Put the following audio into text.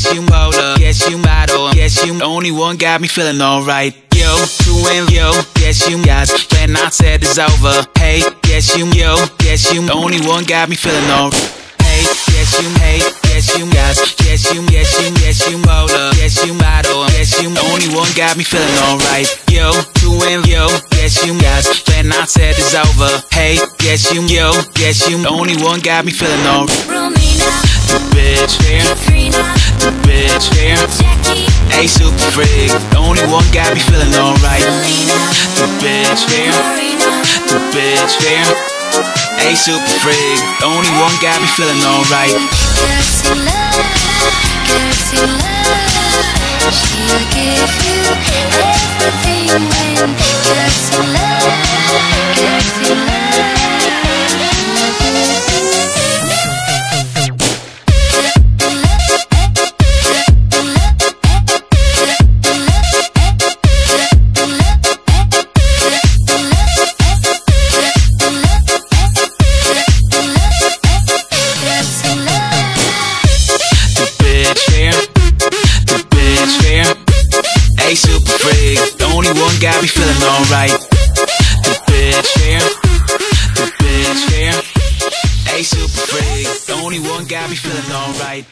Yes you motor, yes you model, yes you only one got me feeling alright. Yo, two and yo, yes you guys, when I said it's over. Hey, yes you, yo, yes you, The only one got me feeling alright. Hey, yes you hate, yes you guys, yes you, yes you, yes you motor, yes you model, yes you, the only one got me feeling alright. Yo, two and yo, yes you guys, when I said it's over. Hey, yes you, yo, yes you, The only one got me feeling alright. Romina, The bitch here, the bitch here. A super freak, only one got me feeling alright. The bitch here, the bitch here. A super freak, only one got me feeling alright. Dirty love, dirty love. bitch fam, the bitch fam. A super freak, the only one got me feeling alright. The bitch fam, the bitch fam. A super freak, the only one got me feeling alright.